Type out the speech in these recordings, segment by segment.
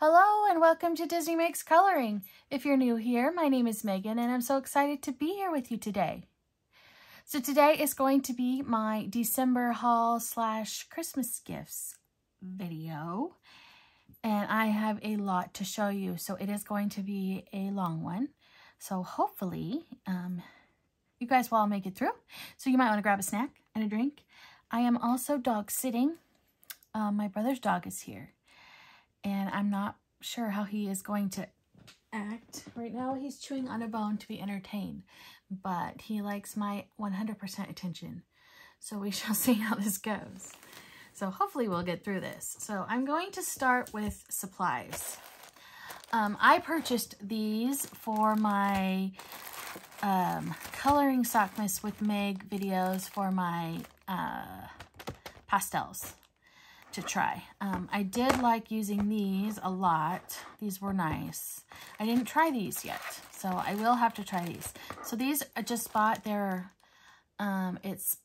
Hello and welcome to Disney Megs Coloring. If you're new here, my name is Megan and I'm so excited to be here with you today. So today is going to be my December haul slash Christmas gifts video. And I have a lot to show you, so it is going to be a long one. So hopefully um, you guys will all make it through. So you might want to grab a snack and a drink. I am also dog sitting. Um, my brother's dog is here and I'm not sure how he is going to act. Right now he's chewing on a bone to be entertained, but he likes my 100% attention. So we shall see how this goes. So hopefully we'll get through this. So I'm going to start with supplies. Um, I purchased these for my um, coloring Sockmas with Meg videos for my uh, pastels to try. Um, I did like using these a lot. These were nice. I didn't try these yet, so I will have to try these. So these I just bought. They're, um, it's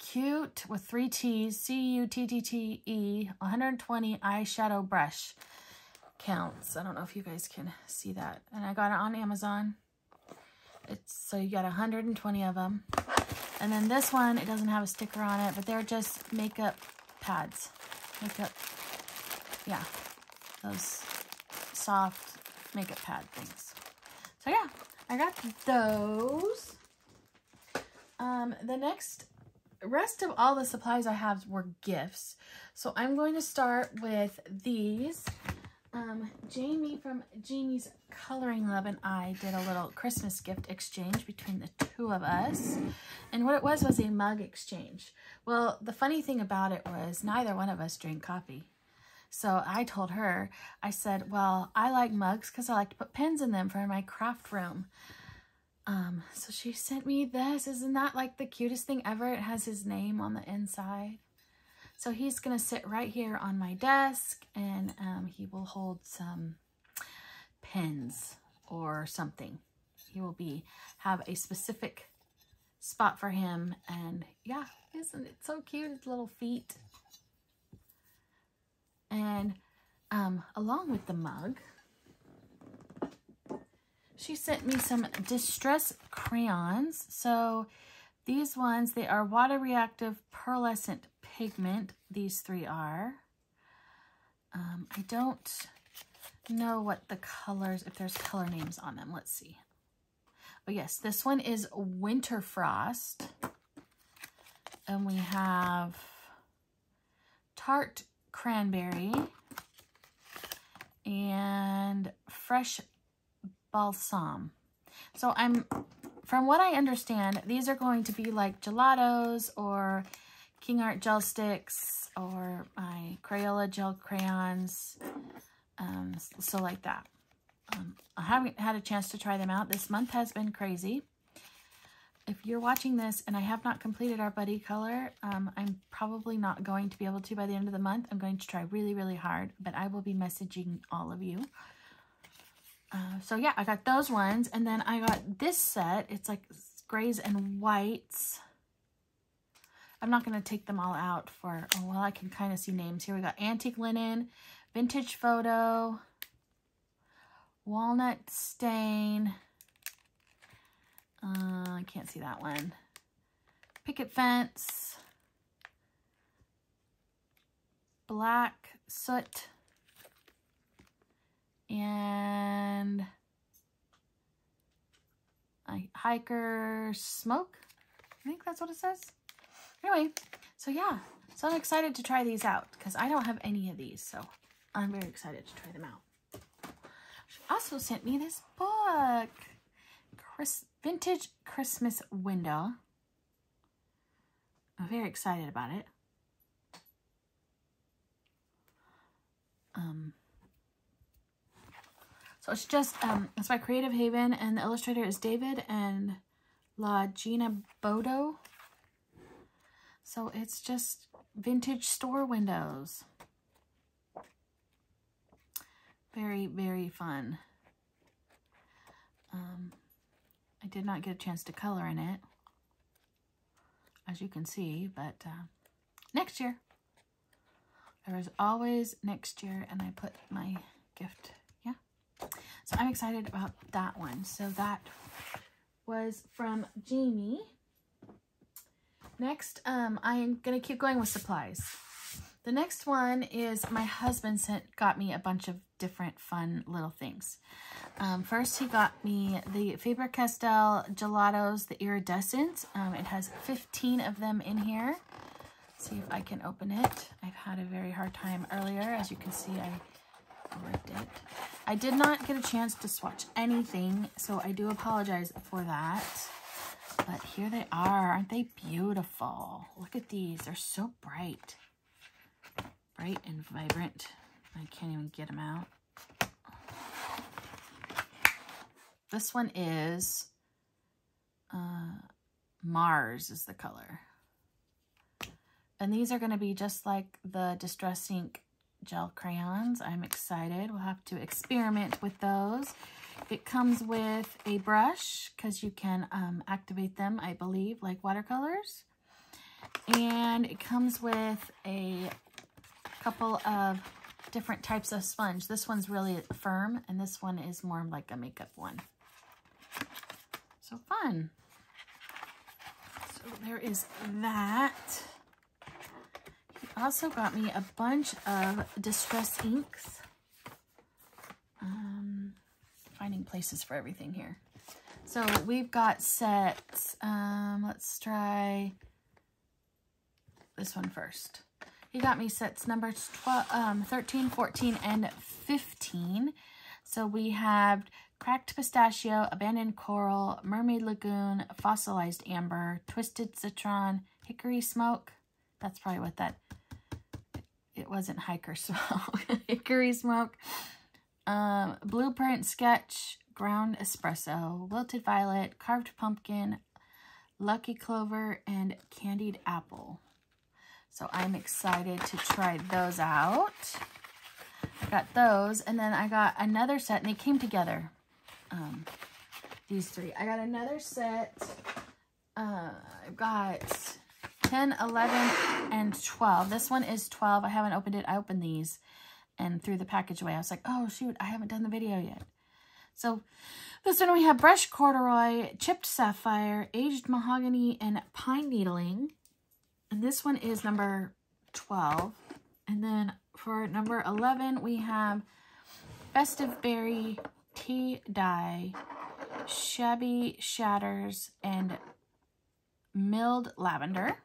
cute with three T's, C-U-T-T-T-E, 120 eyeshadow brush counts. I don't know if you guys can see that. And I got it on Amazon. It's So you got 120 of them. And then this one, it doesn't have a sticker on it, but they're just makeup pads. Makeup, yeah, those soft makeup pad things. So yeah, I got those. Um, the next rest of all the supplies I have were gifts. So I'm going to start with these. Um, Jamie from Jamie's Coloring Love and I did a little Christmas gift exchange between the two of us. And what it was was a mug exchange. Well, the funny thing about it was neither one of us drink coffee. So I told her, I said, well, I like mugs because I like to put pens in them for my craft room. Um, so she sent me this. Isn't that like the cutest thing ever? It has his name on the inside. So he's going to sit right here on my desk and um, he will hold some pens or something. He will be have a specific spot for him. And yeah, isn't it so cute? His little feet. And um, along with the mug, she sent me some Distress crayons. So these ones, they are water reactive pearlescent pigment. These three are. Um, I don't know what the colors, if there's color names on them. Let's see. Oh, yes, this one is Winter Frost. And we have Tart Cranberry and Fresh Balsam. So I'm from what I understand, these are going to be like gelatos or King Art gel sticks or my Crayola gel crayons. Um, so like that. Um, I haven't had a chance to try them out. This month has been crazy. If you're watching this and I have not completed our buddy color, um, I'm probably not going to be able to by the end of the month. I'm going to try really, really hard, but I will be messaging all of you. Uh, so yeah, I got those ones. And then I got this set. It's like grays and whites. I'm not going to take them all out for, oh, well, I can kind of see names here. We got Antique Linen, Vintage Photo, Walnut Stain. Uh, I can't see that one. Picket Fence. Black Soot and a hiker smoke. I think that's what it says. Anyway, so yeah, so I'm excited to try these out because I don't have any of these, so I'm very excited to try them out. She also sent me this book, Chris, Vintage Christmas Window. I'm very excited about it. Um, so it's just, um, it's by Creative Haven, and the illustrator is David and La Gina Bodo. So it's just vintage store windows. Very, very fun. Um, I did not get a chance to color in it, as you can see, but uh, next year. There is always next year, and I put my gift. Yeah. So I'm excited about that one. So that was from Jamie. Next, um, I'm going to keep going with supplies. The next one is my husband sent got me a bunch of different fun little things. Um, first, he got me the Faber-Castell Gelatos, the Iridescent. Um, it has 15 of them in here. Let's see if I can open it. I've had a very hard time earlier. As you can see, I ripped it. I did not get a chance to swatch anything, so I do apologize for that. But here they are. Aren't they beautiful? Look at these. They're so bright bright and vibrant. I can't even get them out. This one is uh, Mars is the color. And these are going to be just like the Distress Ink gel crayons. I'm excited. We'll have to experiment with those. It comes with a brush because you can um, activate them, I believe, like watercolors. And it comes with a couple of different types of sponge. This one's really firm, and this one is more like a makeup one. So fun. So there is that. He also got me a bunch of Distress inks. Um, finding places for everything here. So we've got sets. Um, let's try this one first. He got me sets numbers 12, um, 13, 14, and 15. So we have Cracked Pistachio, Abandoned Coral, Mermaid Lagoon, Fossilized Amber, Twisted Citron, Hickory Smoke. That's probably what that, it wasn't Hiker Smoke. Hickory Smoke. Um, Blueprint Sketch, Ground Espresso, Wilted Violet, Carved Pumpkin, Lucky Clover, and Candied Apple. So I'm excited to try those out. I got those, and then I got another set, and they came together, um, these three. I got another set. Uh, I've got 10, 11, and 12. This one is 12. I haven't opened it. I opened these and threw the package away. I was like, oh, shoot, I haven't done the video yet. So this one we have Brush Corduroy, Chipped Sapphire, Aged Mahogany, and Pine Needling. And this one is number 12. And then for number 11, we have Festive Berry, Tea Dye, Shabby Shutters, and Milled Lavender.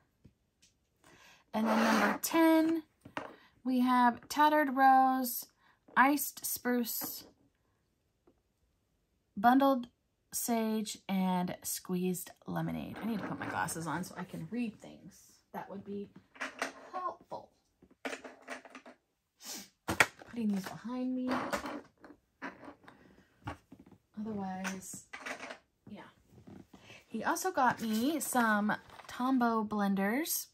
And then number 10, we have Tattered Rose, Iced Spruce, Bundled Sage, and Squeezed Lemonade. I need to put my glasses on so I can read things that would be helpful. Putting these behind me. Otherwise, yeah. He also got me some Tombow blenders.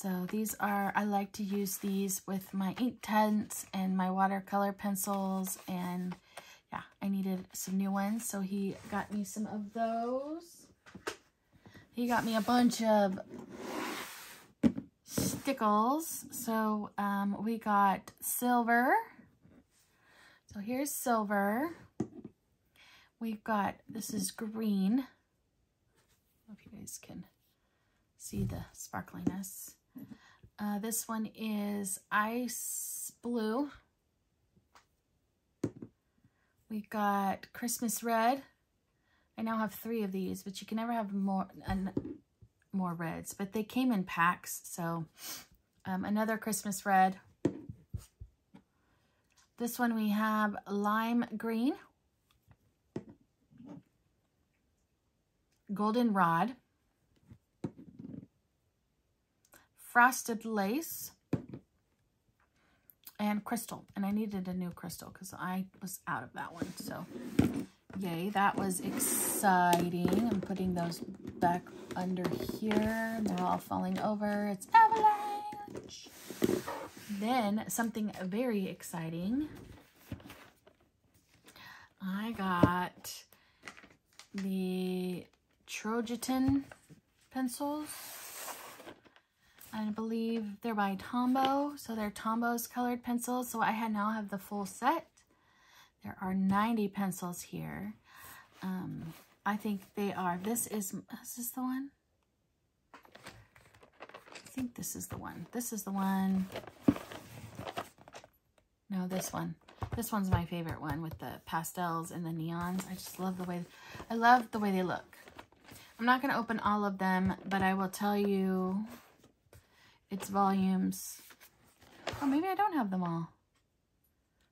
So these are, I like to use these with my Inktense and my watercolor pencils. And yeah, I needed some new ones. So he got me some of those. He got me a bunch of stickles. So um, we got silver. So here's silver. We've got, this is green. I if you guys can see the sparkliness. Uh, this one is ice blue. We've got Christmas red. I now have three of these, but you can never have more more reds. But they came in packs, so um, another Christmas red. This one we have lime green, golden rod, frosted lace, and crystal. And I needed a new crystal because I was out of that one. So Yay, that was exciting. I'm putting those back under here. They're all falling over. It's avalanche. Then something very exciting. I got the Irojiten pencils. I believe they're by Tombow. So they're Tombow's colored pencils. So I now have the full set. There are 90 pencils here. Um, I think they are. This is, is this the one? I think this is the one. This is the one. No, this one. This one's my favorite one with the pastels and the neons. I just love the way, I love the way they look. I'm not going to open all of them, but I will tell you its volumes. Oh, maybe I don't have them all.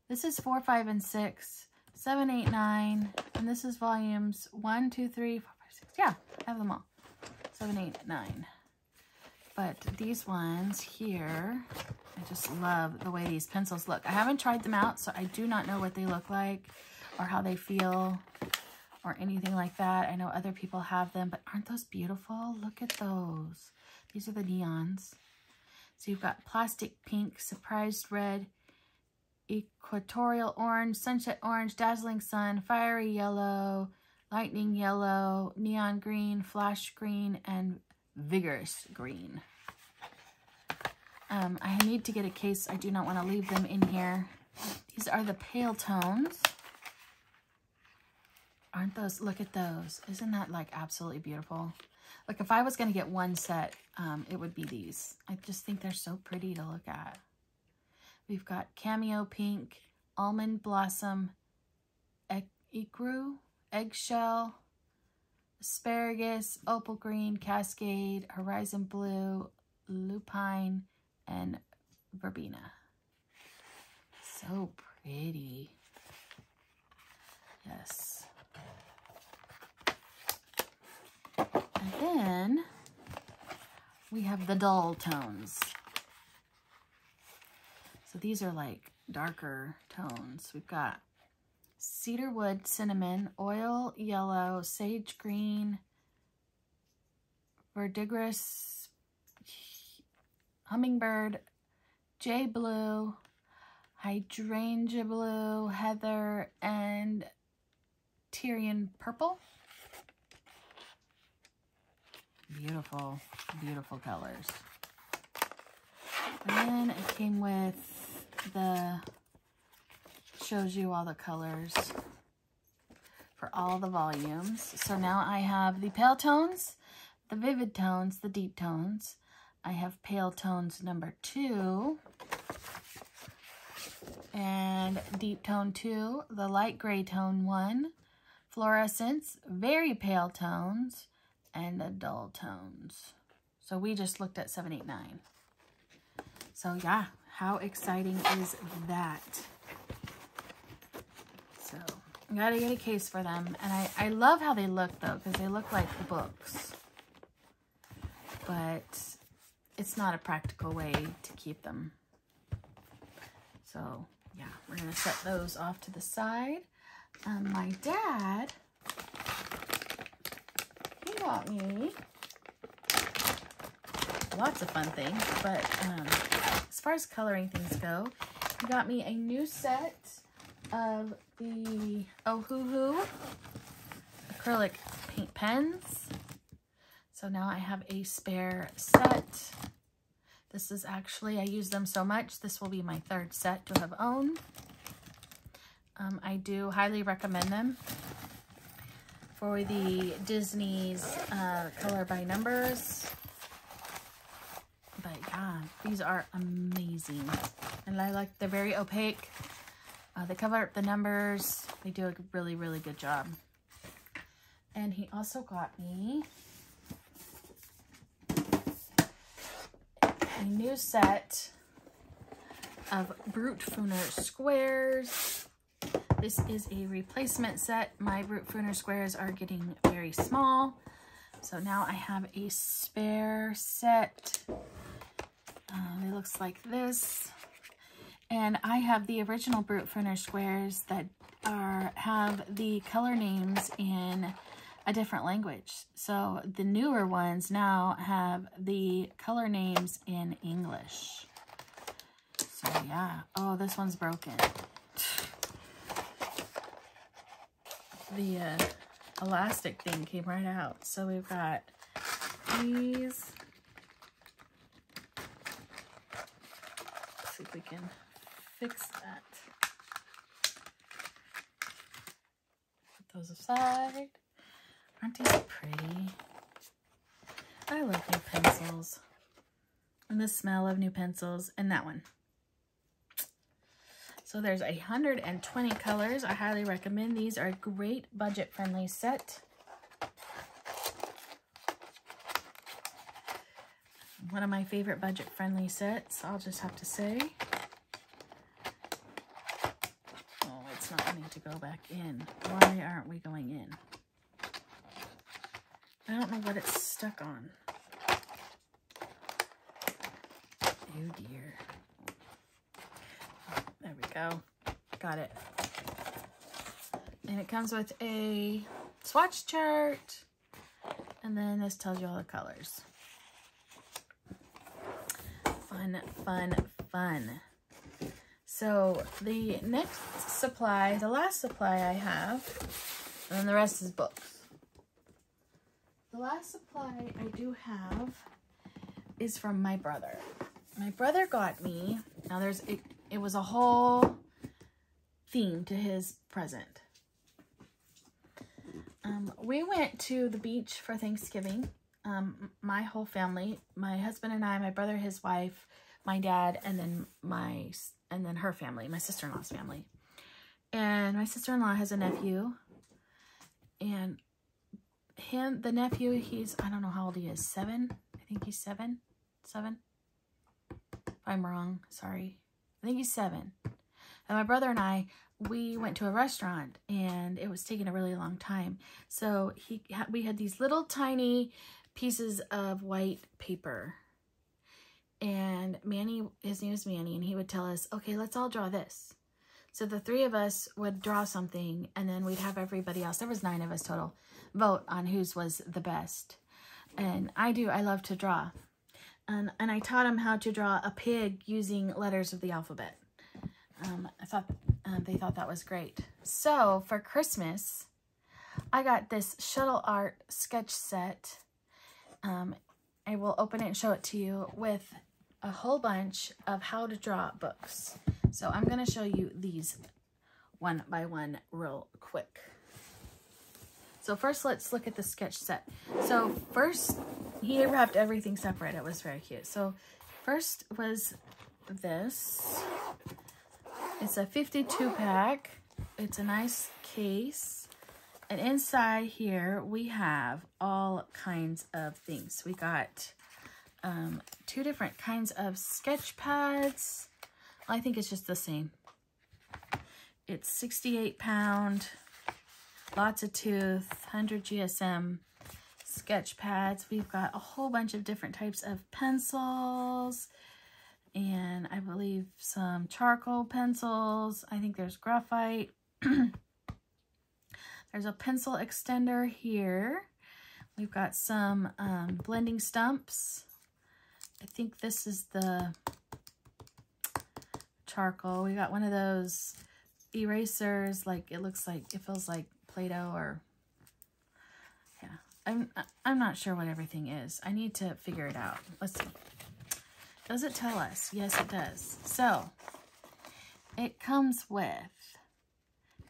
This is 4, 5, and 6. 7, 8, 9. And this is volumes 1, 2, 3, 4, 5, 6. Yeah, I have them all. 7, 8, 9. But these ones here, I just love the way these pencils look. I haven't tried them out, so I do not know what they look like or how they feel or anything like that. I know other people have them, but aren't those beautiful? Look at those. These are the neons. So you've got plastic pink, surprised red, equatorial orange, sunset orange, dazzling sun, fiery yellow, lightning yellow, neon green, flash green, and vigorous green. Um, I need to get a case. I do not want to leave them in here. These are the pale tones. Aren't those, look at those. Isn't that like absolutely beautiful? Like if I was going to get one set, um, it would be these. I just think they're so pretty to look at. We've got Cameo Pink, Almond Blossom, Ecru, Eggshell, Asparagus, Opal Green, Cascade, Horizon Blue, Lupine, and Verbena. So pretty. Yes. And then we have the dull tones. So these are like darker tones. We've got cedarwood, cinnamon, oil yellow, sage green, verdigris, hummingbird, jay blue, hydrangea blue, heather, and Tyrian purple. Beautiful, beautiful colors. And then it came with the, shows you all the colors for all the volumes. So now I have the pale tones, the vivid tones, the deep tones. I have pale tones number two and deep tone two, the light gray tone one, fluorescence, very pale tones, and the dull tones. So we just looked at 789. So yeah, how exciting is that? So I gotta get a case for them. And I, I love how they look though, because they look like the books. But it's not a practical way to keep them. So yeah, we're gonna set those off to the side. Um, my dad got me lots of fun things, but um, as far as coloring things go, he got me a new set of the Ohuhu acrylic paint pens. So now I have a spare set. This is actually, I use them so much, this will be my third set to have owned. Um, I do highly recommend them for the Disney's uh, Color by Numbers. But yeah, these are amazing. And I like, they're very opaque. Uh, they cover up the numbers. They do a really, really good job. And he also got me a new set of Brutfuner squares. This is a replacement set. My Brute squares are getting very small. So now I have a spare set. Um, it looks like this. And I have the original Brutfuner squares that are have the color names in a different language. So the newer ones now have the color names in English. So yeah. Oh, this one's broken. The uh, elastic thing came right out. So we've got these. see if we can fix that. Put those aside. Aren't these pretty? I love new pencils. And the smell of new pencils. And that one. So there's 120 colors. I highly recommend. These are a great budget-friendly set. One of my favorite budget-friendly sets, I'll just have to say. Oh, it's not wanting to go back in. Why aren't we going in? I don't know what it's stuck on. Oh dear. Go. Got it. And it comes with a swatch chart. And then this tells you all the colors. Fun, fun, fun. So the next supply, the last supply I have, and then the rest is books. The last supply I do have is from my brother. My brother got me, now there's, it, it was a whole theme to his present. Um, we went to the beach for Thanksgiving. Um, my whole family, my husband and I, my brother, his wife, my dad, and then my, and then her family, my sister-in-law's family. And my sister-in-law has a nephew. And him, the nephew, he's, I don't know how old he is, seven? I think he's seven, seven. If I'm wrong, sorry. I think he's seven. And my brother and I, we went to a restaurant and it was taking a really long time. So he we had these little tiny pieces of white paper. And Manny, his name is Manny, and he would tell us, okay, let's all draw this. So the three of us would draw something and then we'd have everybody else, there was nine of us total, vote on whose was the best. And I do, I love to draw. And, and I taught him how to draw a pig using letters of the alphabet. Um, I thought uh, they thought that was great. So for Christmas, I got this shuttle art sketch set. Um, I will open it and show it to you with a whole bunch of how to draw books. So I'm going to show you these one by one real quick. So first let's look at the sketch set. So first he wrapped everything separate. It was very cute. So first was this. It's a 52 pack. It's a nice case. And inside here, we have all kinds of things. We got um, two different kinds of sketch pads. I think it's just the same. It's 68 pound, lots of tooth, 100 GSM sketch pads. We've got a whole bunch of different types of pencils and I believe some charcoal pencils. I think there's graphite. there's a pencil extender here. We've got some um, blending stumps. I think this is the charcoal. We got one of those erasers, like it looks like, it feels like Play-Doh or. I'm, I'm not sure what everything is. I need to figure it out. Let's see. Does it tell us? Yes, it does. So, it comes with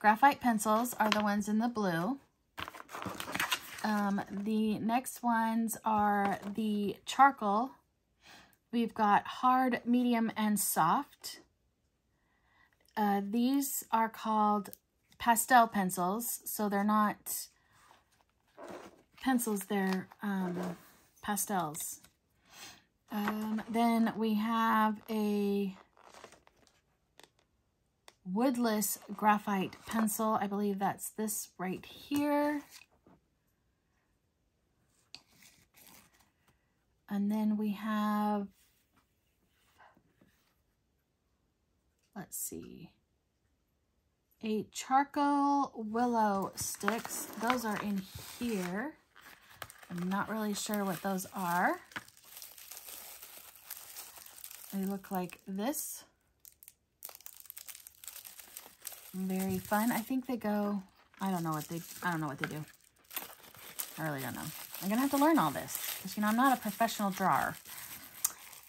graphite pencils are the ones in the blue. Um, the next ones are the charcoal. We've got hard, medium, and soft. Uh, these are called pastel pencils, so they're not pencils, they're um, pastels. Um, then we have a woodless graphite pencil. I believe that's this right here. And then we have, let's see, a charcoal willow sticks. Those are in here. I'm not really sure what those are. They look like this. Very fun. I think they go, I don't know what they, I don't know what they do. I really don't know. I'm going to have to learn all this because, you know, I'm not a professional drawer.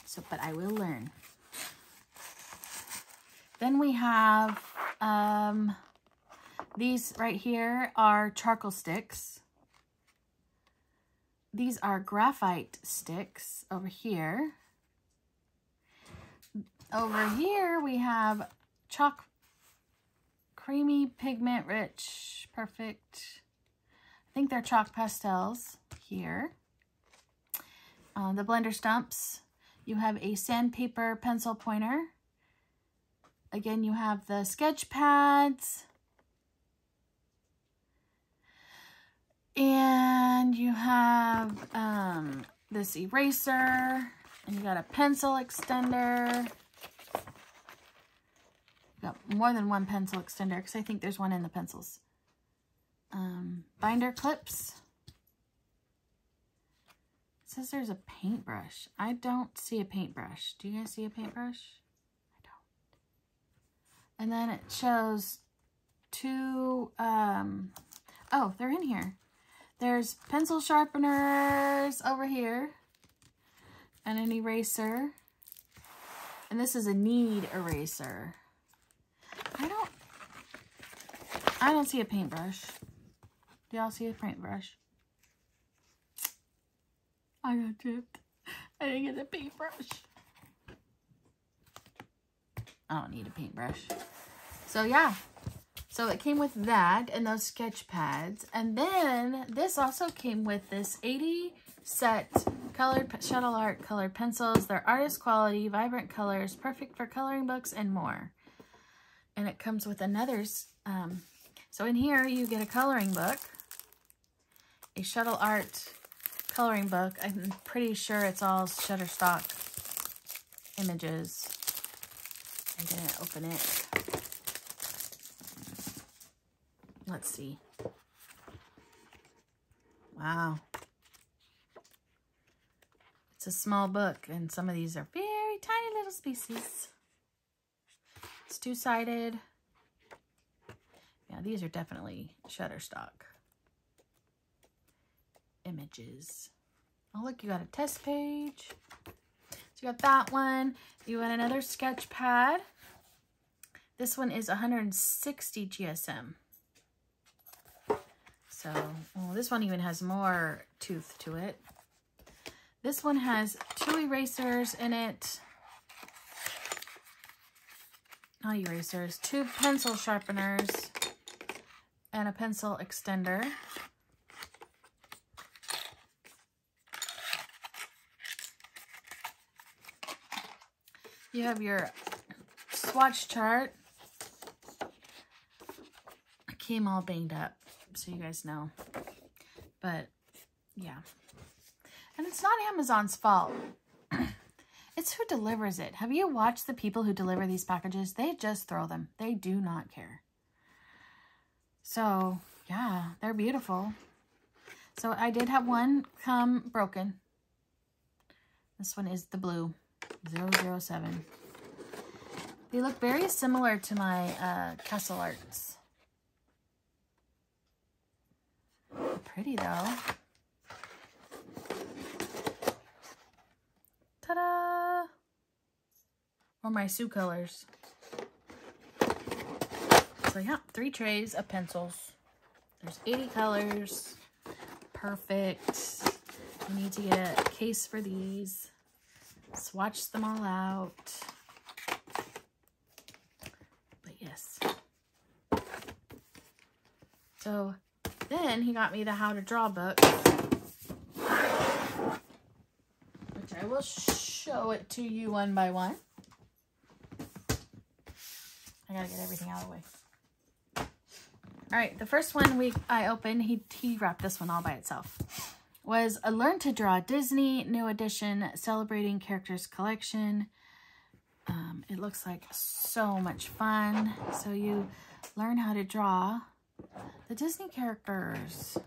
So, but I will learn. Then we have um, these right here are charcoal sticks. These are graphite sticks over here. Over here we have chalk, creamy, pigment rich, perfect. I think they're chalk pastels here. Uh, the blender stumps. You have a sandpaper pencil pointer. Again, you have the sketch pads. And you have um, this eraser. And you got a pencil extender. Got more than one pencil extender because I think there's one in the pencils. Um, binder clips. It says there's a paintbrush. I don't see a paintbrush. Do you guys see a paintbrush? I don't. And then it shows two, um, oh, they're in here. There's pencil sharpeners over here and an eraser. And this is a knead eraser. I don't, I don't see a paintbrush. Do y'all see a paintbrush? I got tripped. I didn't get a paintbrush. I don't need a paintbrush. So yeah, so it came with that and those sketch pads. And then this also came with this 80 set colored shuttle art colored pencils. They're artist quality, vibrant colors, perfect for coloring books and more. And it comes with another, um, so in here you get a coloring book, a shuttle art coloring book. I'm pretty sure it's all Shutterstock images. I didn't open it. Let's see. Wow. It's a small book, and some of these are very tiny little species. It's two-sided. Yeah, these are definitely Shutterstock images. Oh, look, you got a test page. So you got that one. You got another sketch pad. This one is 160 GSM. So, oh, this one even has more tooth to it. This one has two erasers in it. Not erasers, two pencil sharpeners and a pencil extender. You have your swatch chart. I came all banged up so you guys know. But yeah. And it's not Amazon's fault. it's who delivers it. Have you watched the people who deliver these packages? They just throw them. They do not care. So, yeah, they're beautiful. So I did have one come broken. This one is the blue, 007. They look very similar to my uh, Castle Arts. Pretty though. Ta-da! Or my Soucolors. So yeah, three trays of pencils. There's 80 colors. Perfect. You need to get a case for these. Swatch them all out. But yes. So then he got me the How to Draw book, which I will show it to you one by one. I gotta get everything out of the way. All right, the first one we I opened, he, he wrapped this one all by itself, was a Learn to Draw Disney New Edition Celebrating Characters Collection. Um, it looks like so much fun. So you learn how to draw the Disney characters.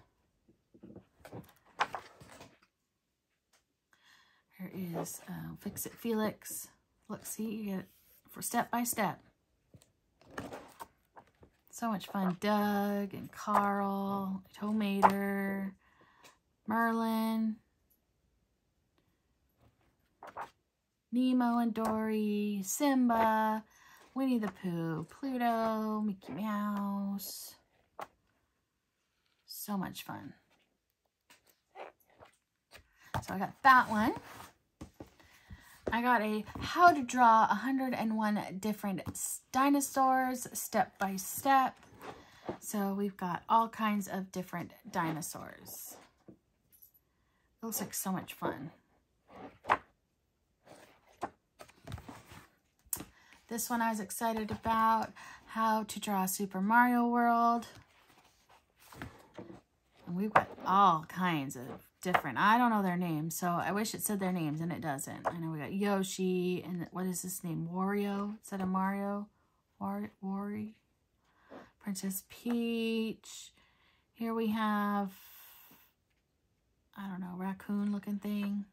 Here is uh, Fix It Felix. Look, see, you get for step by step. So much fun. Dug and Carl, Tow Mater, Merlin, Nemo and Dory, Simba, Winnie the Pooh, Pluto, Mickey Mouse. So much fun. So I got that one. I got a how to draw 101 different dinosaurs step by step. So we've got all kinds of different dinosaurs. It looks like so much fun. This one I was excited about, how to draw Super Mario World. And we've got all kinds of different. I don't know their names, so I wish it said their names, and it doesn't. I know we got Yoshi, and what is this name? Wario? Is that a Mario? War Wari? Princess Peach. Here we have, I don't know, raccoon looking thing.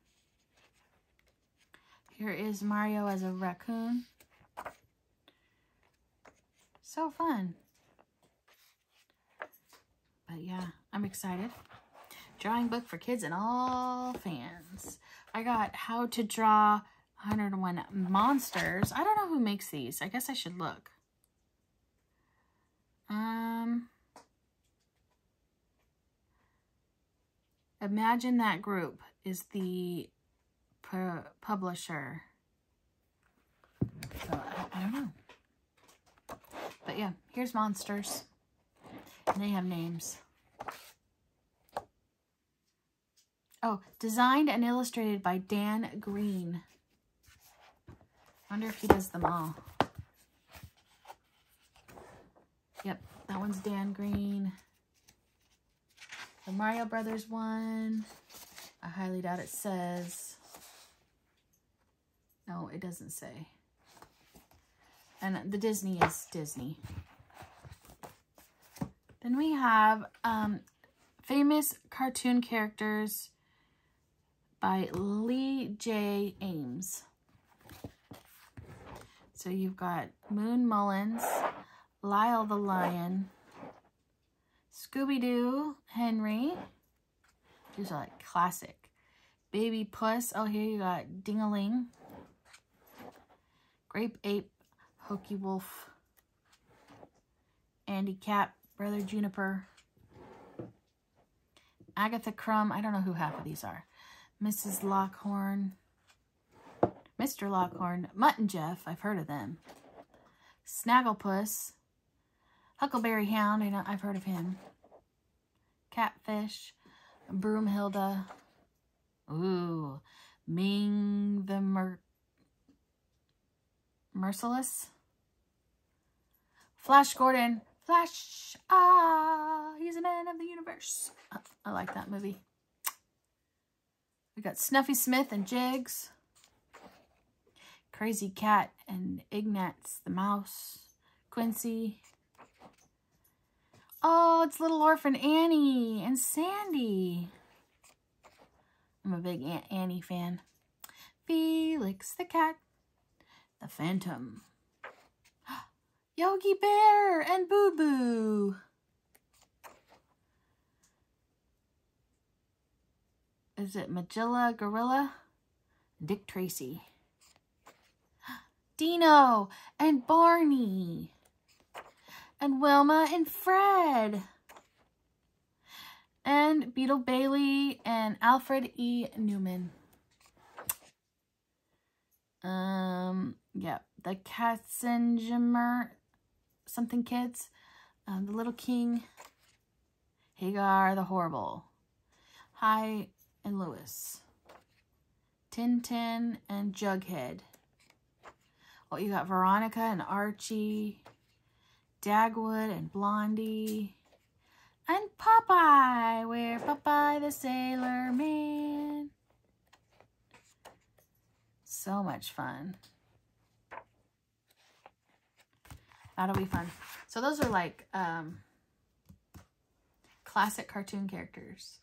Here is Mario as a raccoon. So fun. But yeah, I'm excited. Drawing book for kids and all fans. I got how to draw 101 monsters. I don't know who makes these. I guess I should look. Um, Imagine That Group is the pu publisher. So, I, I don't know. But yeah, here's monsters. And they have names. Oh, designed and illustrated by Dan Green. wonder if he does them all. Yep, that one's Dan Green. The Mario Brothers one. I highly doubt it says. No, it doesn't say. And the Disney is Disney. Then we have um, famous cartoon characters by Lee J. Ames. So you've got Moon Mullins, Lyle the Lion, Scooby-Doo, Henry. These are like classic. Baby Puss. Oh, here you got Ding-a-Ling. Grape Ape, Hokey Wolf, Andy Capp, Brother Juniper, Agatha Crumm. I don't know who half of these are. Mrs. Lockhorn, Mr. Lockhorn, Mutt and Jeff. I've heard of them. Snagglepuss, Huckleberry Hound. I know, I've heard of him. Catfish, Broomhilda. Ooh, Ming the Mer Merciless. Flash Gordon. Flash. Ah, he's a man of the universe. I like that movie. We got Snuffy Smith and Jiggs. Krazy Kat and Ignatz the Mouse. Quincy. Oh, it's Little Orphan Annie and Sandy. I'm a big Aunt Annie fan. Felix the Cat the Phantom. Yogi Bear and Boo Boo. Is it Magilla Gorilla? Dick Tracy. Dino and Barney. And Wilma and Fred. And Beetle Bailey and Alfred E. Neuman. Um, yeah, the Katzenjammer something kids. Um, the Little King, Hagar the Horrible, Hi and Lois, Tintin and Jughead. Oh, you got Veronica and Archie, Dagwood and Blondie, and Popeye, where Popeye the Sailor Man. So much fun. That'll be fun. So those are like um, classic cartoon characters.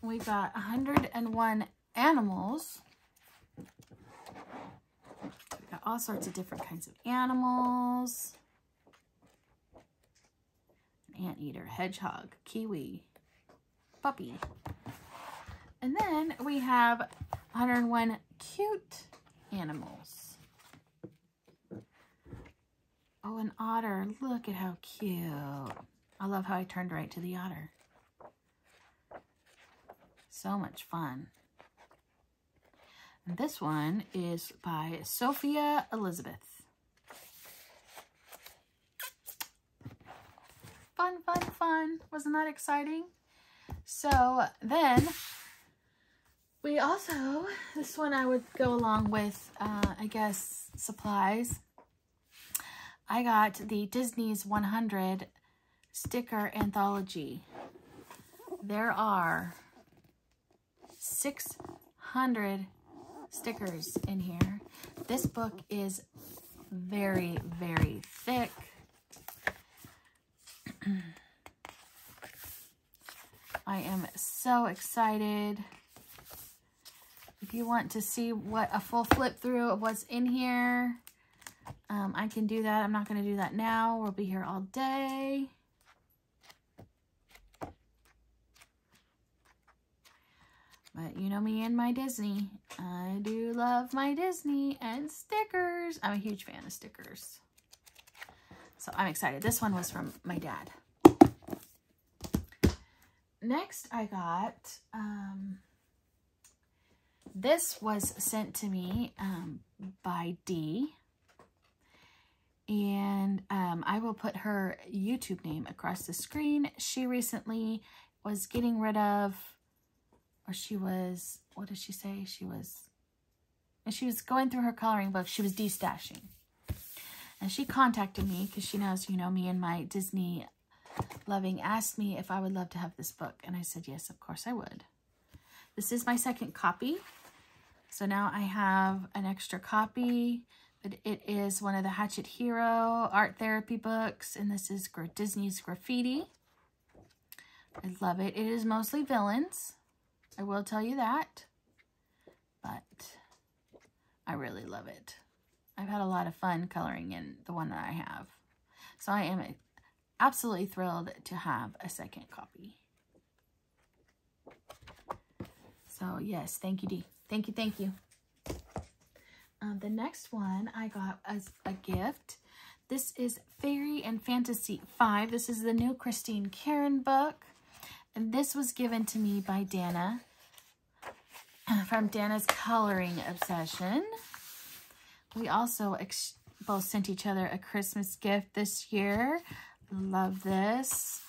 We've got 101 animals. We've got all sorts of different kinds of animals. An anteater, hedgehog, kiwi, puppy. And then we have 101 cute animals. An otter. Look at how cute. I love how I turned right to the otter. So much fun. And this one is by Sophia Elizabeth. Fun, fun, fun. Wasn't that exciting? So then we also, this one I would go along with, uh, I guess, supplies. I got the Disney's 100 sticker anthology. There are 600 stickers in here. This book is very, very thick. I am so excited. If you want to see what a full flip through of what's in here, um, I can do that. I'm not going to do that now. We'll be here all day. But you know me and my Disney. I do love my Disney and stickers. I'm a huge fan of stickers. So I'm excited. This one was from my dad. Next, I got, um, this was sent to me um, by Dee. And um, I will put her YouTube name across the screen. She recently was getting rid of, or she was, what did she say? She was, she was going through her coloring book. She was destashing. And she contacted me because she knows, you know, me and my Disney loving asked me if I would love to have this book. And I said, yes, of course I would. This is my second copy. So now I have an extra copy, but it is one of the Hachette Hero art therapy books. And this is Disney's Graffiti. I love it. It is mostly villains. I will tell you that. But I really love it. I've had a lot of fun coloring in the one that I have. So I am absolutely thrilled to have a second copy. So yes, thank you, Dee. Thank you, thank you. Um, the next one I got as a gift. This is Fairy and Fantasy 5. This is the new Christine Karron book. And this was given to me by Danah from Danah's Coloring Obsession. We also both sent each other a Christmas gift this year. Love this.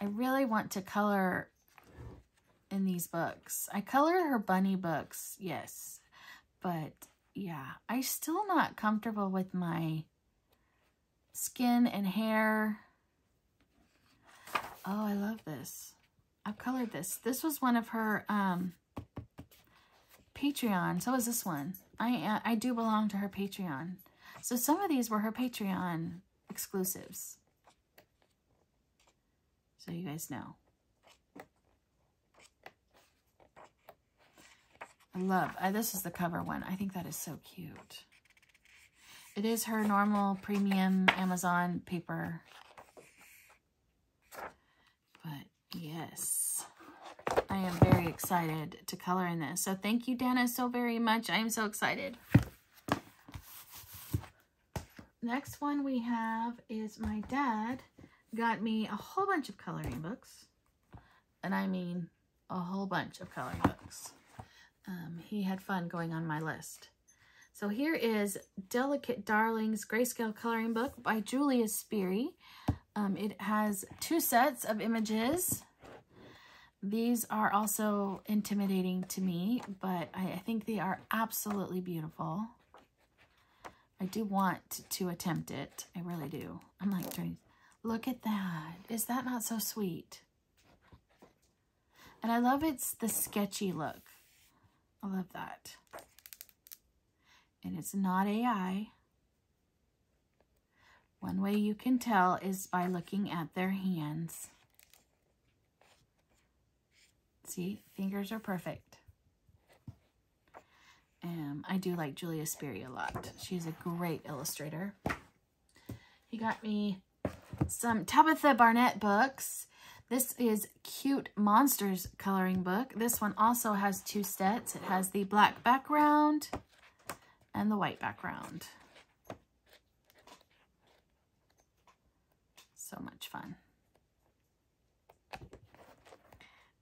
I really want to color in these books. I color her bunny books, yes. But yeah, I'm still not comfortable with my skin and hair. Oh, I love this. I've colored this. This was one of her um, Patreon. So is this one. I, I do belong to her Patreon. So some of these were her Patreon exclusives. So you guys know. I love, uh, this is the cover one. I think that is so cute. It is her normal premium Amazon paper. But yes, I am very excited to color in this. So thank you, Danah, so very much. I am so excited. Next one we have is my dad got me a whole bunch of coloring books. And I mean a whole bunch of coloring books. Um, he had fun going on my list. So here is Delicate Darlings Grayscale Coloring Book by Julia Sperry. Um, it has two sets of images. These are also intimidating to me, but I, I think they are absolutely beautiful. I do want to attempt it. I really do. I'm like, look at that. Is that not so sweet? And I love it's the sketchy look. I love that. And it's not AI. One way you can tell is by looking at their hands. See, fingers are perfect. Um, I do like Julia Sperry a lot. She's a great illustrator. He got me some Tabitha Barnett books. This is Cute Monsters coloring book. This one also has two sets. It has the black background and the white background. So much fun.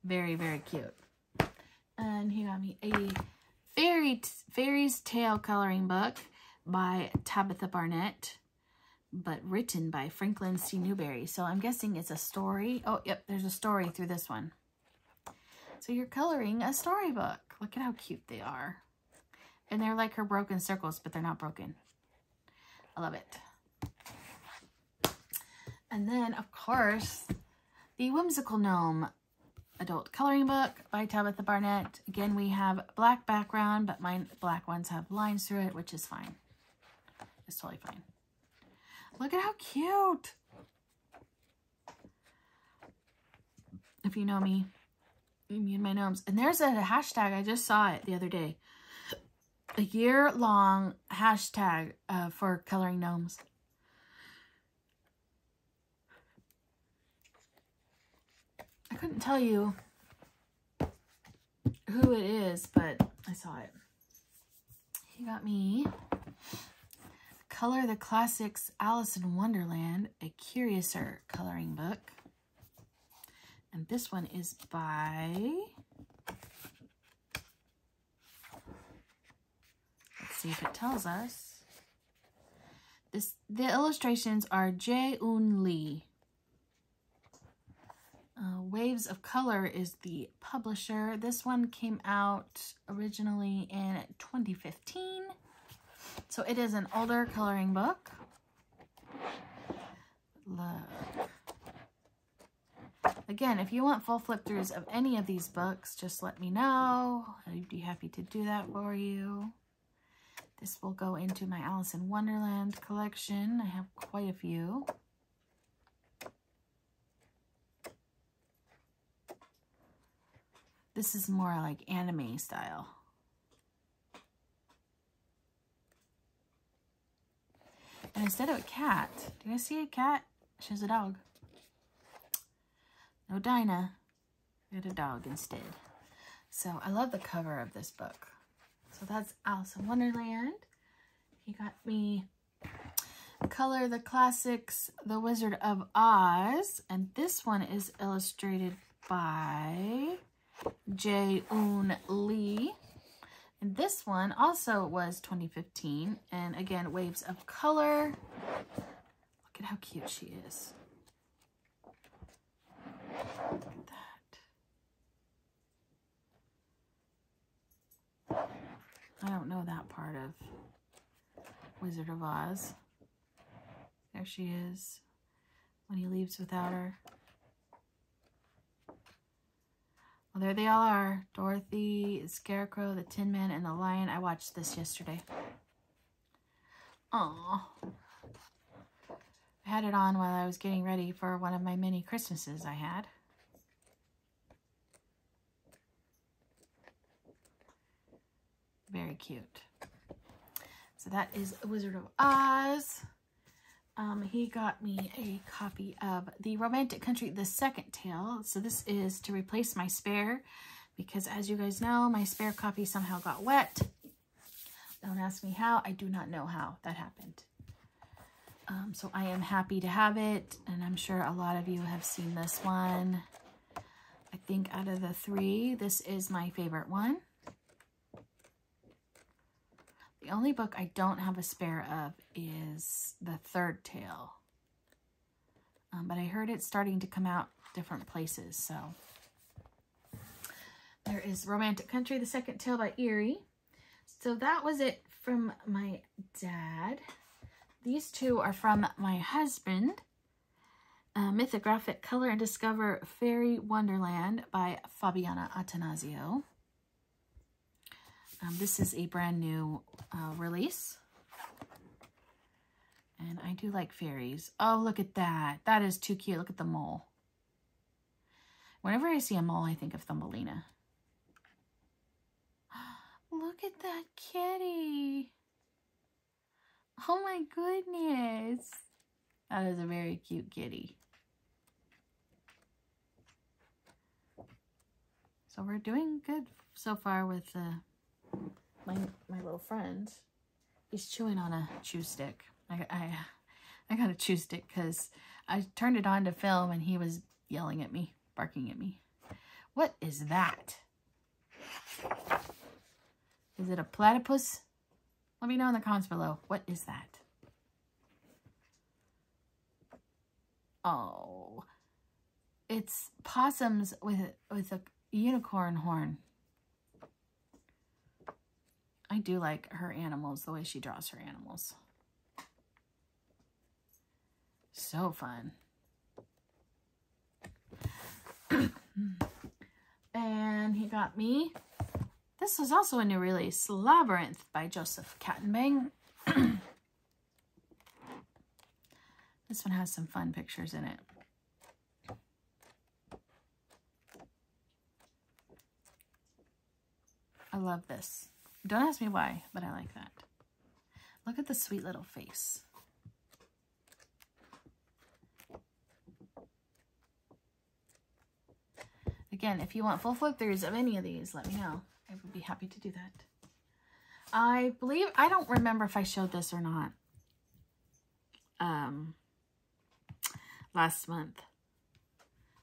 Very, very cute. And he got me a fairy fairy's tale coloring book by Tabitha Barnett but written by Franklin C. Newberry. So I'm guessing it's a story. Oh, yep, there's a story through this one. So you're coloring a storybook. Look at how cute they are. And they're like her broken circles, but they're not broken. I love it. And then, of course, the Whimsical Gnome adult coloring book by Tabitha Barnett. Again, we have black background, but my black ones have lines through it, which is fine. It's totally fine. Look at how cute. If you know me, me and my gnomes. And there's a hashtag, I just saw it the other day. A year-long hashtag uh, for coloring gnomes. I couldn't tell you who it is, but I saw it. He got me Color the Classics Alice in Wonderland, a Curiouser coloring book. And this one is by... Let's see if it tells us. This The illustrations are Jae-Eun Lee. Uh, Waves of Color is the publisher. This one came out originally in 2015. So it is an older coloring book. Look. Again, if you want full flip throughs of any of these books, just let me know. I'd be happy to do that for you. This will go into my Alice in Wonderland collection. I have quite a few. This is more like anime style. And instead of a cat, do you see a cat? She's a dog. No Dinah. Get a dog instead. So I love the cover of this book. So that's Alice in Wonderland. He got me Color the Classics, The Wizard of Oz. And this one is illustrated by Jae-Eun Lee. And this one also was 2015. And again, Waves of Color. Look at how cute she is. Look at that. I don't know that part of Wizard of Oz. There she is when he leaves without her. Well, there they all are. Dorothy, Scarecrow, the Tin Man, and the Lion. I watched this yesterday. Aww. I had it on while I was getting ready for one of my many Christmases I had. Very cute. So that is Wizard of Oz. Um, he got me a copy of The Romantic Country, the second tale. So this is to replace my spare because as you guys know, my spare copy somehow got wet. Don't ask me how. I do not know how that happened. Um, so I am happy to have it, and I'm sure a lot of you have seen this one. I think out of the three, this is my favorite one. The only book I don't have a spare of is the third tale. Um, but I heard it's starting to come out different places, so. There is Romantic Country, the second tale by Eriy. So that was it from my dad. These two are from my husband. Uh, Mythographic Color and Discover Fairy Wonderland by Fabiana Attanasio. Um, this is a brand new uh, release. And I do like fairies. Oh, look at that. That is too cute. Look at the mole. Whenever I see a mole, I think of Thumbelina. Look at that kitty. Oh my goodness. That is a very cute kitty. So we're doing good so far with the my my little friend. He's chewing on a chew stick. I, I, I got a chew stick because I turned it on to film and he was yelling at me, barking at me. What is that? Is it a platypus? Let me know in the comments below. What is that? Oh, it's possums with with a unicorn horn. I do like her animals, the way she draws her animals. So fun. and he got me, this was also a new release, Labyrinth by Joseph Catimbang. this one has some fun pictures in it. I love this. Don't ask me why, but I like that. Look at the sweet little face. Again, if you want full flip-throughs of any of these, let me know. I would be happy to do that. I believe, I don't remember if I showed this or not um, last month.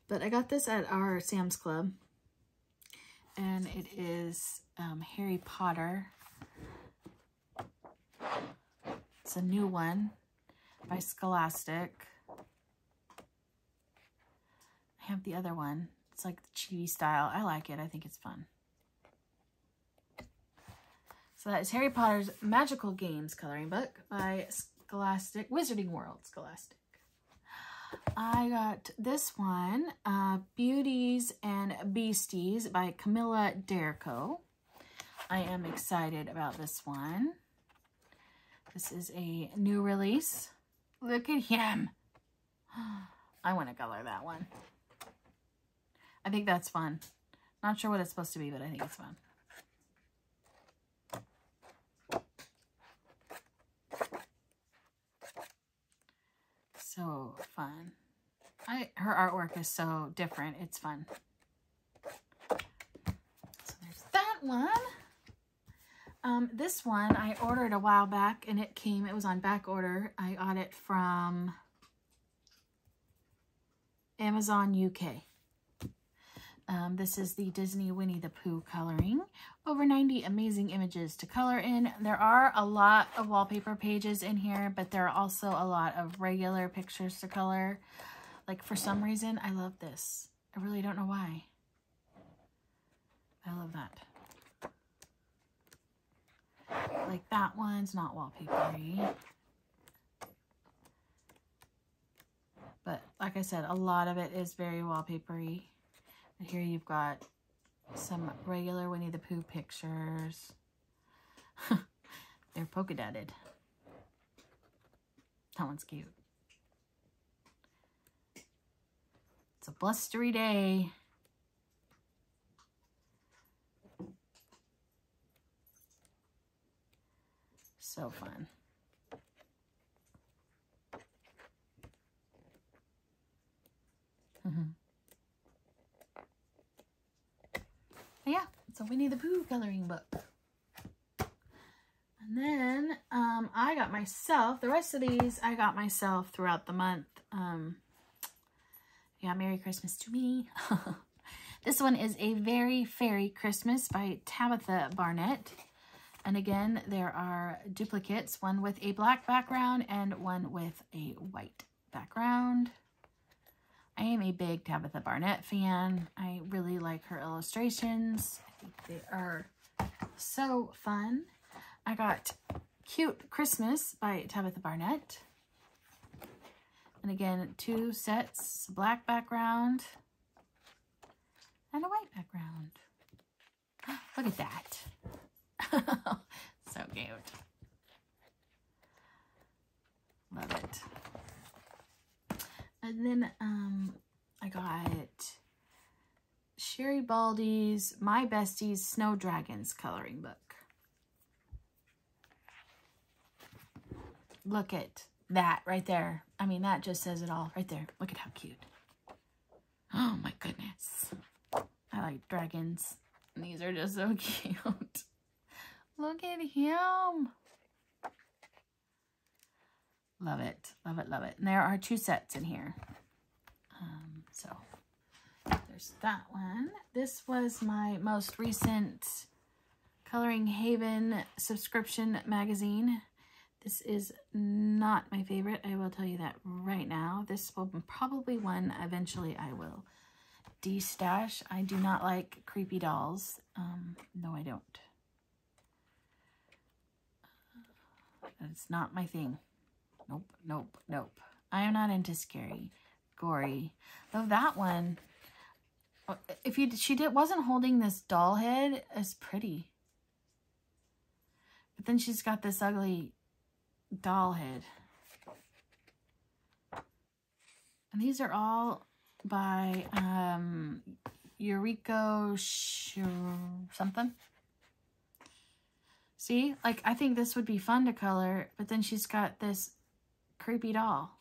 But I got this at our Sam's Club. And it is um, Harry Potter. It's a new one by Scholastic. I have the other one. It's like the chibi style. I like it. I think it's fun. So that is Harry Potter's Magical Games coloring book by Scholastic, Wizarding World Scholastic. I got this one, uh, Beauties and Beasties by Camilla d'Errico. I am excited about this one. This is a new release. Look at him. I want to color that one. I think that's fun. Not sure what it's supposed to be, but I think it's fun. So fun. I Her artwork is so different. It's fun. So there's that one. Um, this one I ordered a while back and it came, it was on back order. I got it from Amazon UK. Um, this is the Disney Winnie the Pooh coloring. Over 90 amazing images to color in. There are a lot of wallpaper pages in here, but there are also a lot of regular pictures to color. Like, for some reason, I love this. I really don't know why. I love that. Like, that one's not wallpapery. But, like I said, a lot of it is very wallpapery. And here you've got some regular Winnie the Pooh pictures. They're polka dotted. That one's cute. It's a blustery day. So fun. Mm-hmm. yeah, it's a Winnie the Pooh coloring book. And then um, I got myself, the rest of these I got myself throughout the month. Um, yeah, Merry Christmas to me. this one is A Very Fairy Christmas by Tabitha Barnett. And again, there are duplicates, one with a black background and one with a white background. I am a big Tabitha Barnett fan. I really like her illustrations. I think they are so fun. I got Cute Christmas by Tabitha Barnett. And again, two sets, black background and a white background. Look at that. so cute. Love it. And then um, I got Sherri Baldy's My Besties Snow Dragons coloring book. Look at that right there. I mean, that just says it all right there. Look at how cute. Oh my goodness. I like dragons. And these are just so cute. Look at him. Love it. Love it. Love it. And there are two sets in here. Um, so there's that one. This was my most recent Coloring Haven subscription magazine. This is not my favorite. I will tell you that right now. This will probably one eventually I will destash. I do not like creepy dolls. Um, no, I don't. It's not my thing. Nope, nope, nope. I am not into scary, gory. Though that one, uh, if you she did wasn't holding this doll head, it's pretty. But then she's got this ugly doll head. And these are all by um, Yuriko Sh something. See, like, I think this would be fun to color, but then she's got this creepy doll.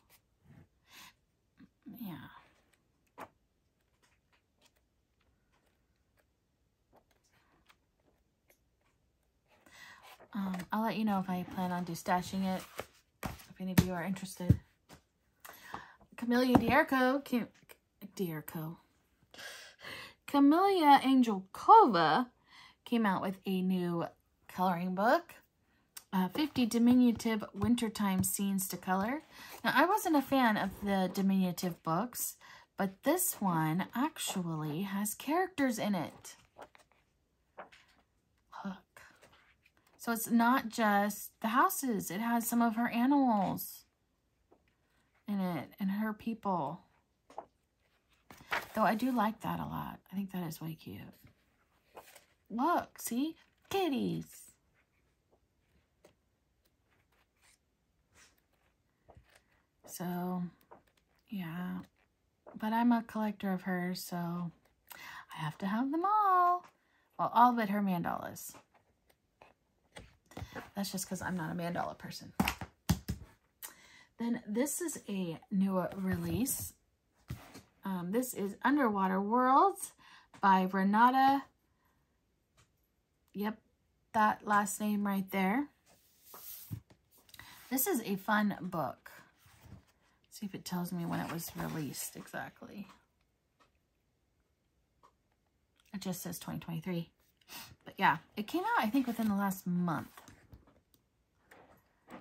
Yeah. Um, I'll let you know if I plan on destashing it, if any of you are interested. Camellia D'Arco, D'Arco. Kameliya Angelkova came out with a new coloring book. Uh, 50 diminutive wintertime scenes to color. Now, I wasn't a fan of the diminutive books, but this one actually has characters in it. Look. So it's not just the houses. It has some of her animals in it and her people. Though I do like that a lot. I think that is way cute. Look, see? Kitties. So, yeah. But I'm a collector of hers, so I have to have them all. Well, all but her mandalas. That's just because I'm not a mandala person. Then this is a new release. Um, this is Underwater Worlds by Renata. Yep, that last name right there. This is a fun book. See if it tells me when it was released exactly. It just says 2023. But yeah, it came out, I think, within the last month.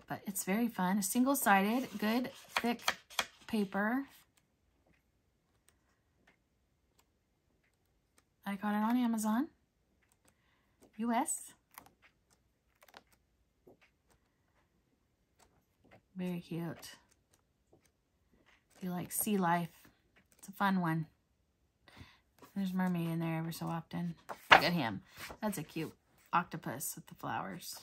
But it's very fun. Single-sided, good, thick paper. I got it on Amazon. US. Very cute you like sea life, it's a fun one. There's mermaid in there ever so often. Look at him. That's a cute octopus with the flowers.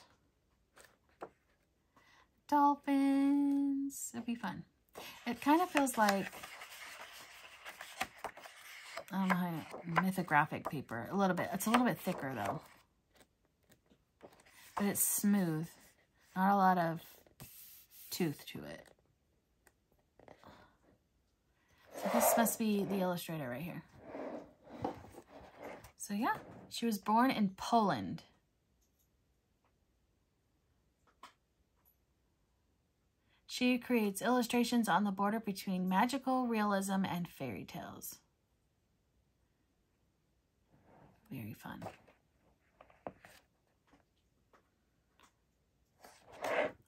Dolphins. It'd be fun. It kind of feels like um, mythographic paper. A little bit. It's a little bit thicker though. But it's smooth. Not a lot of tooth to it. This must be the illustrator right here. So yeah, she was born in Poland. She creates illustrations on the border between magical realism and fairy tales. Very fun.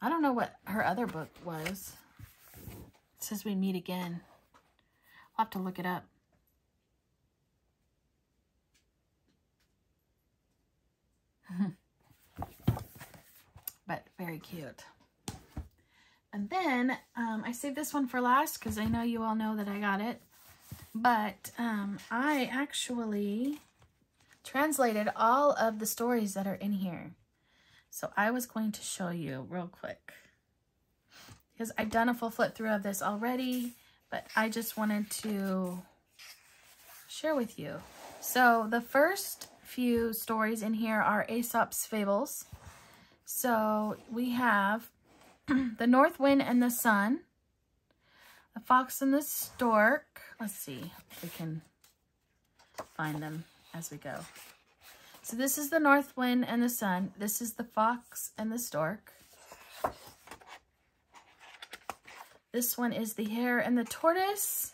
I don't know what her other book was. It says we meet again. I'll have to look it up. but very cute. And then um, I saved this one for last because I know you all know that I got it. But um, I actually translated all of the stories that are in here. So I was going to show you real quick. Because I've done a full flip through of this already but I just wanted to share with you. So the first few stories in here are Aesop's Fables. So we have The North Wind and the Sun, The Fox and the Stork. Let's see if we can find them as we go. So this is the North Wind and the Sun. This is the Fox and the Stork. This one is the hare and the tortoise.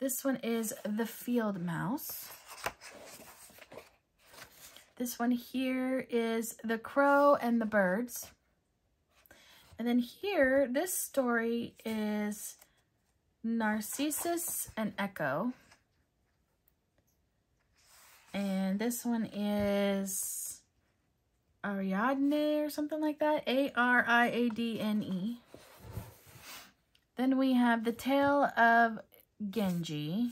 This one is the field mouse. This one here is the crow and the birds. And then here, this story is Narcissus and Echo. And this one is Ariadne or something like that. A-R-I-A-D-N-E. Then we have The Tale of Genji.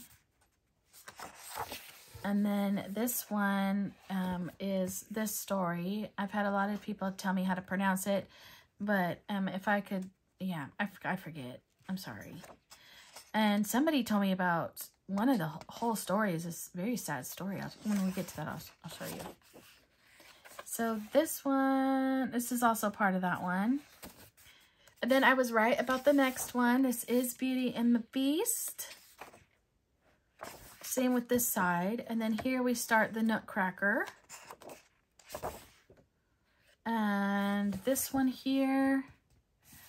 And then this one um, is this story. I've had a lot of people tell me how to pronounce it. But um, if I could, yeah, I, I forget. I'm sorry. And somebody told me about one of the whole stories. This very sad story. I'll, when we get to that, I'll, I'll show you. So this one, this is also part of that one. Then I was right about the next one. This is Beauty and the Beast. Same with this side. And then here we start the Nutcracker. And this one here,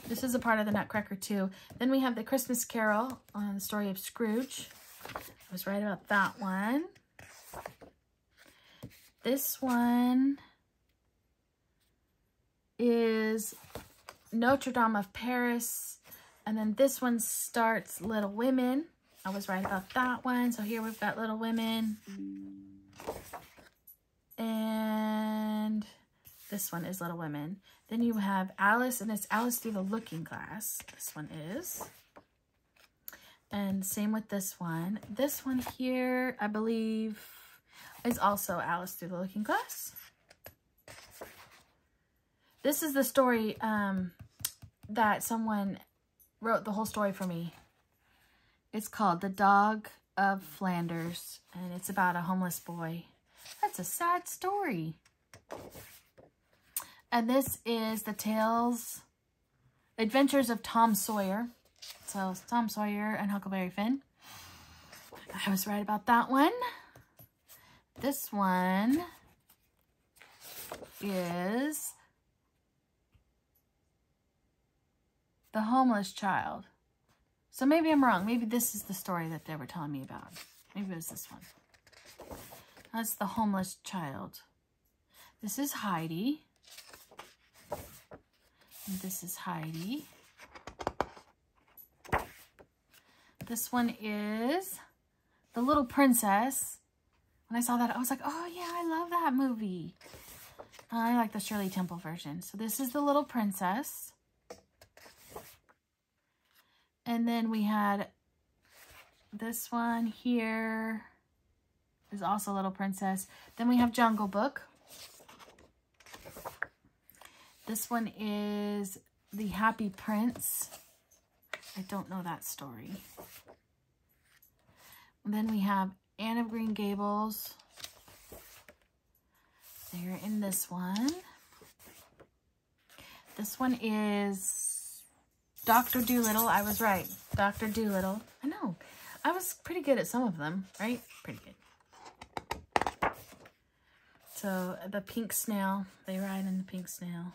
this is a part of the Nutcracker too. Then we have the Christmas Carol on the story of Scrooge. I was right about that one. This one is Notre Dame of Paris. And then this one starts Little Women. I was right about that one. So here we've got Little Women. And this one is Little Women. Then you have Alice, and it's Alice Through the Looking Glass. This one is. And same with this one. This one here, I believe, is also Alice Through the Looking Glass. This is the story um, that someone wrote the whole story for me. It's called The Dog of Flanders, and it's about a homeless boy. That's a sad story. And this is the Tales, Adventures of Tom Sawyer. So Tom Sawyer and Huckleberry Finn. I was right about that one. This one is The Homeless Child. So maybe I'm wrong. Maybe this is the story that they were telling me about. Maybe it was this one. That's The Homeless Child. This is Heidi. And this is Heidi. This one is The Little Princess. When I saw that, I was like, oh yeah, I love that movie. I like the Shirley Temple version. So this is The Little Princess. And then we had this one here is also Little Princess. Then we have Jungle Book. This one is The Happy Prince. I don't know that story. And then we have Anne of Green Gables. They're in this one. This one is Dr. Dolittle. I was right. Dr. Dolittle. I know. I was pretty good at some of them, right? Pretty good. So the pink snail. They ride in the pink snail.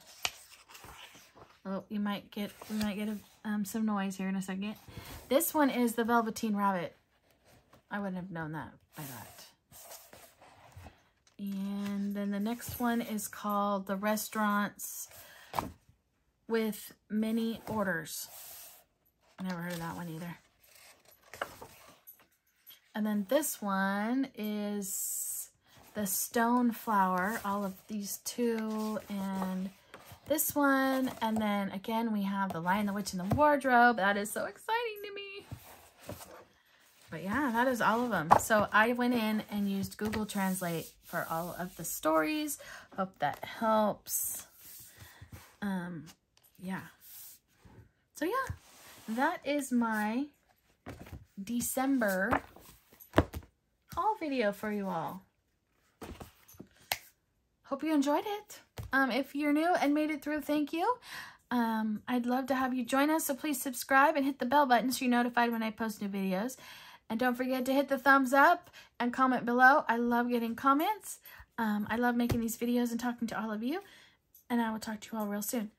Oh, you might get we might get a, um, some noise here in a second. This one is the Velveteen Rabbit. I wouldn't have known that by that. And then the next one is called the Restaurants with Many Orders. Never heard of that one either. And then this one is the Stone Flower. All of these two and this one. And then again, we have The Lion, the Witch, and the Wardrobe. That is so exciting to me. But yeah, that is all of them. So I went in and used Google Translate for all of the stories. Hope that helps. Um, yeah. So yeah, that is my December haul video for you all. Hope you enjoyed it. Um, if you're new and made it through, thank you. Um, I'd love to have you join us, so please subscribe and hit the bell button so you're notified when I post new videos. And don't forget to hit the thumbs up and comment below. I love getting comments. Um, I love making these videos and talking to all of you. And I will talk to you all real soon.